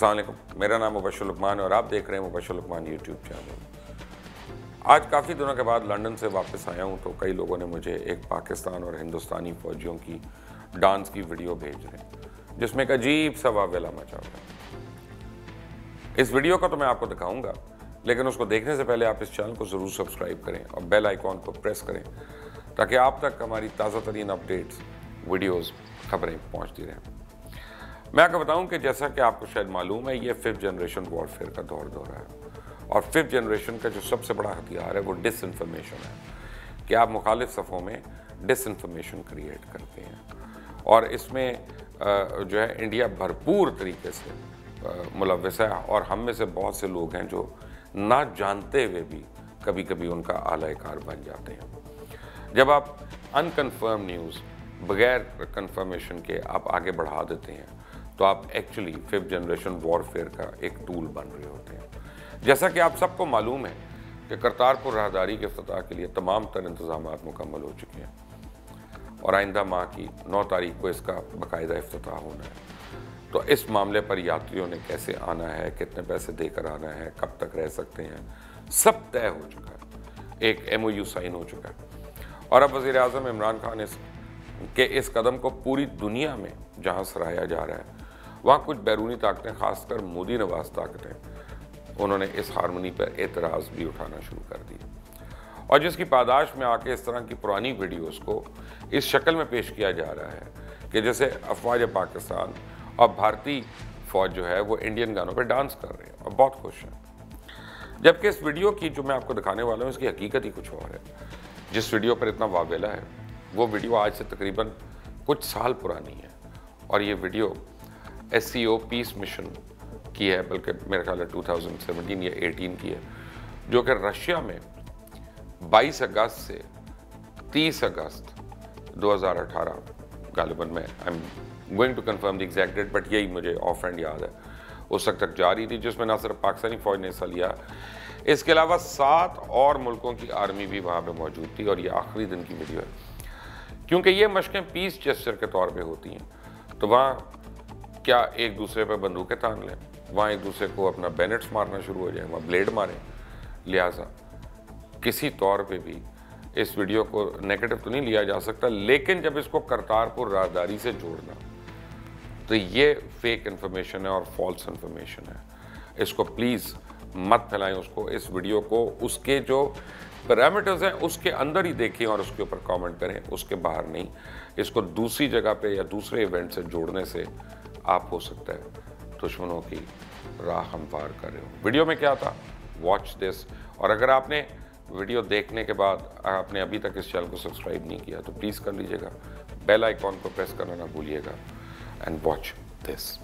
السلام علیکم۔ میرا نام مبشر لکمان ہے اور آپ دیکھ رہے ہیں مبشر لکمان یوٹیوب چینل۔ آج کافی دنوں کے بعد لنڈن سے واپس آیا ہوں تو کئی لوگوں نے مجھے ایک پاکستان اور ہندوستانی فوجیوں کی ڈانس کی ویڈیو بھیج رہے ہیں، جس میں ایک عجیب سا واویلا مچا ہوا ہے۔ اس ویڈیو کا تو میں آپ کو دکھاؤں گا، لیکن اس کو دیکھنے سے پہلے آپ اس چینل کو ضرور سبسکرائب کریں اور بیل آئیکن کو پریس کریں، تاکہ آپ تک ہماری تازہ ترین اپڈیٹس، ویڈیوز، خبریں پہنچتی رہیں۔ میں آپ کو بتاؤں کہ جیسا کہ آپ کو شاید معلوم ہے، یہ ففتھ جنریشن وار فیئر کا دور دورہ ہے۔ اور ففتھ جنریشن کا جو سب سے بڑا ہتھیار ہے، وہ ڈس انفارمیشن ہے۔ کہ آپ مخالف صفوں میں ڈس انفارمیشن کریٹ کرتے ہیں۔ اور اس میں جو ہے، انڈیا بھرپور طریقے سے ملوث ہے۔ اور ہم میں سے بہت سے لوگ ہیں جو نہ جانتے ہوئے بھی کبھی کبھی ان کا اعلی کار بن جاتے ہیں۔ جب آپ انکنفرم نیوز بغیر کنفرمیشن کے آپ آگے بڑھا دیتے ہیں تو آپ actually fifth generation warfare کا ایک ٹول بن رہے ہوتے ہیں۔ جیسا کہ آپ سب کو معلوم ہے کہ کرتارپور راہداری کے افتتاح کے لیے تمام تر انتظامات مکمل ہو چکے ہیں۔ اور آئندہ ماہ کی نو تاریخ کو اس کا باقاعدہ افتتاح ہونا ہے۔ تو اس معاملے پر یاتریوں نے کیسے آنا ہے، کتنے پیسے دے کر آنا ہے، کب تک رہ سکتے ہیں، سب طے ہو چکا ہے۔ ایک ایم او یو سائن ہو چکا ہے۔ اور اب وزیر اعظم عمران خان اس کے اس قدم کو پوری دنیا میں جہاں سراہا جا رہا ہے وہاں کچھ بیرونی طاقتیں، خاص کر مودی نواز طاقتیں، انہوں نے اس ہارمونی پر اعتراض بھی اٹھانا شروع کر دی اور جس کی پاداش میں آ کے اس طرح کی پرانی ویڈیوز کو اس شکل میں پیش کیا جا رہا ہے کہ جیسے افواج پاکستان اور بھارتی فوج جو ہے وہ انڈین گانوں پہ ڈانس کر رہے ہیں اور بہت خوش ہیں۔ جبکہ اس ویڈیو کی جو میں آپ کو دکھانے والا ہوں، اس کی حقیقت ہی کچھ اور ہے۔ جس ویڈیو پر اتنا واویلا ہے، وہ ویڈیو آج سے تقریباً کچھ سال پرانی ہے۔ اور یہ video S C O peace mission کی ہے، بلکہ میرے خیال ہے ٹو تھاؤزنڈ سیونٹین یا ایٹین کی ہے، جو کہ رشیا میں بائیس اگست سے تیس اگست دو ہزار اٹھارہ غالباً میں I am going to confirm the exact date but یہی مجھے آف اینڈ یاد ہے، اس وقت تک جاری تھی، جس میں نہ صرف پاکستانی فوج نے حصہ لیا، اس کے علاوہ سات اور ملکوں کی آرمی بھی وہاں پہ موجود تھی، اور یہ آخری دن کی ویڈیو ہے. کیونکہ یہ مشقیں پیس جسچر کے طور پہ ہوتی ہیں، تو وہاں کیا ایک دوسرے پہ بندوقیں تان لیں؟ وہاں ایک دوسرے کو اپنا بینٹس مارنا شروع ہو جائیں، وہاں بلیڈ ماریں، لہٰذا کسی طور پہ بھی اس ویڈیو کو نیگیٹو تو نہیں لیا جا سکتا، لیکن جب اس کو کرتارپور راہداری سے جوڑنا، تو یہ فیک انفارمیشن ہے اور فالس انفارمیشن ہے۔ اس کو پلیز مت پھیلائیں اس کو، اس ویڈیو کو، اس کے جو پیرامیٹرز ہیں، اس کے اندر ہی دیکھیں اور اس کے اوپر کامنٹ کریں، اس کے باہر نہیں۔ اس کو دوسری جگہ پہ یا دوسرے ایونٹ سے جوڑنے سے آپ ہو سکتا ہے دشمنوں کی راہ ہم پار کر رہے ہو ویڈیو میں کیا تھا؟ واچ دس اور اگر آپ نے ویڈیو دیکھنے کے بعد آپ نے ابھی تک اس چینل کو سبسکرائب نہیں کیا تو پلیز کر لیجیے گا۔ بیل آئیکن کو پریس کرنا نہ بھولیے گا۔ And watch this